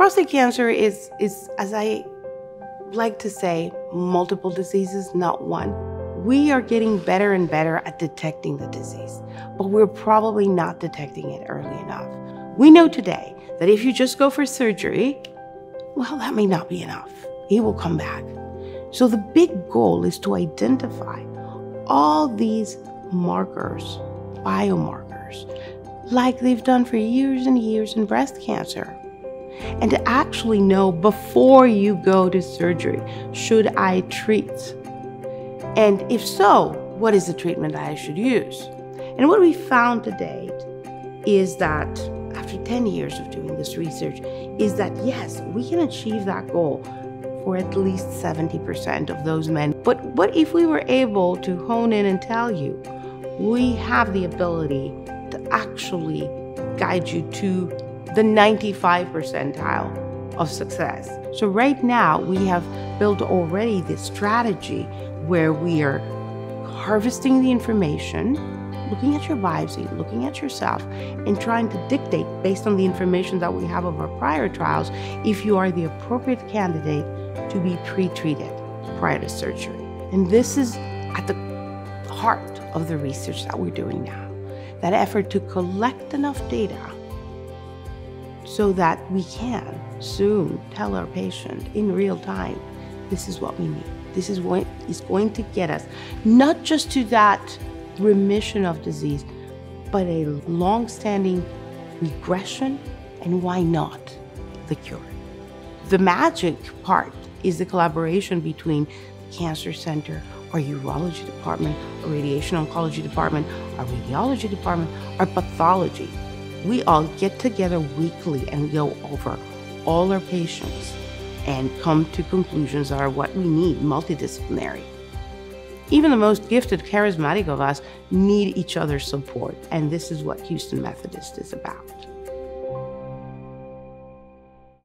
Prostate cancer is, is, as I like to say, multiple diseases, not one. We are getting better and better at detecting the disease, but we're probably not detecting it early enough. We know today that if you just go for surgery, well, that may not be enough. It will come back. So the big goal is to identify all these markers, biomarkers, like they've done for years and years in breast cancer. And to actually know before you go to surgery, should I treat? And if so, what is the treatment I should use? And what we found to date is that after 10 years of doing this research, is that yes, we can achieve that goal for at least 70% of those men. But what if we were able to hone in and tell you we have the ability to actually guide you to the 95 percentile of success? So, right now, we have built already this strategy where we are harvesting the information, looking at your biopsy, looking at yourself, and trying to dictate based on the information that we have of our prior trials if you are the appropriate candidate to be pre treated prior to surgery. And this is at the heart of the research that we're doing now that effort to collect enough data so that we can soon tell our patient in real time this is what we need. This is what is going to get us not just to that remission of disease, but a long standing regression and why not the cure. The magic part is the collaboration between the cancer center, our urology department, our radiation oncology department, our radiology department, our pathology. We all get together weekly and go over all our patients and come to conclusions that are what we need multidisciplinary. Even the most gifted, charismatic of us need each other's support, and this is what Houston Methodist is about.